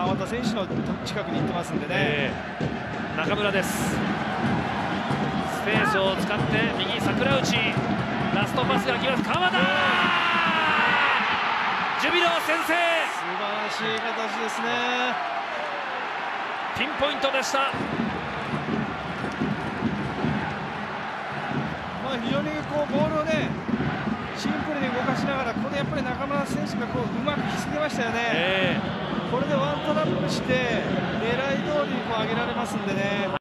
川端選手の近くに行ってますんでね、えー、中村です。スペースを使って右桜内。ラストパスが来ます。川田ジュビロ先制。素晴らしい形ですね。ピンポイントでした。まあ非常にこうボールをねシンプルに動かしながらここでやっぱり中村選手がこううまく引き継ぎましたよね、えー、これでワントラップして狙い通りに上げられますのでね。